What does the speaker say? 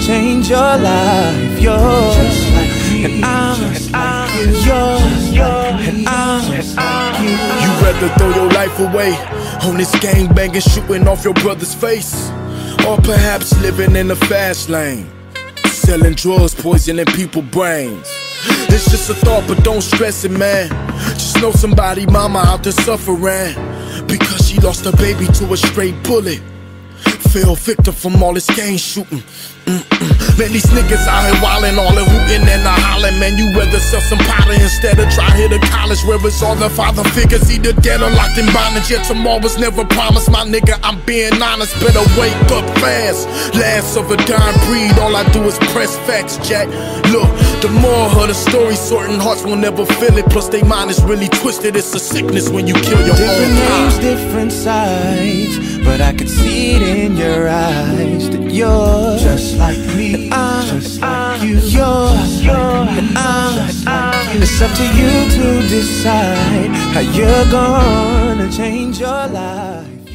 change your life. Me, and I'm just like you. You're, and I'm like you. You rather throw your life away on this gang banging, shooting off your brother's face, or perhaps living in the fast lane, selling drugs, poisoning people's brains. It's just a thought, but don't stress it, man. Just know somebody, mama out there suffering because she lost her baby to a straight bullet. Fell victim from all this gang shooting. Mm-mm. Man, these niggas out here wildin', all the hootin' and the hollin'. Man, you rather sell some powder instead of try hit a college where it's all the father figures either dead or locked in bondage. Yet tomorrow's never promised, my nigga. I'm being honest. Better wake up fast. Last of a dying breed, all I do is press facts, Jack. Look, the moral of the story, certain hearts will never feel it. Plus, they mind is really twisted. It's a sickness when you kill your Different own names, different sides, I could see it in your eyes that you're just like me, I'm just like you. You're, and I'm just like you. It's up to you to decide how you're gonna change your life.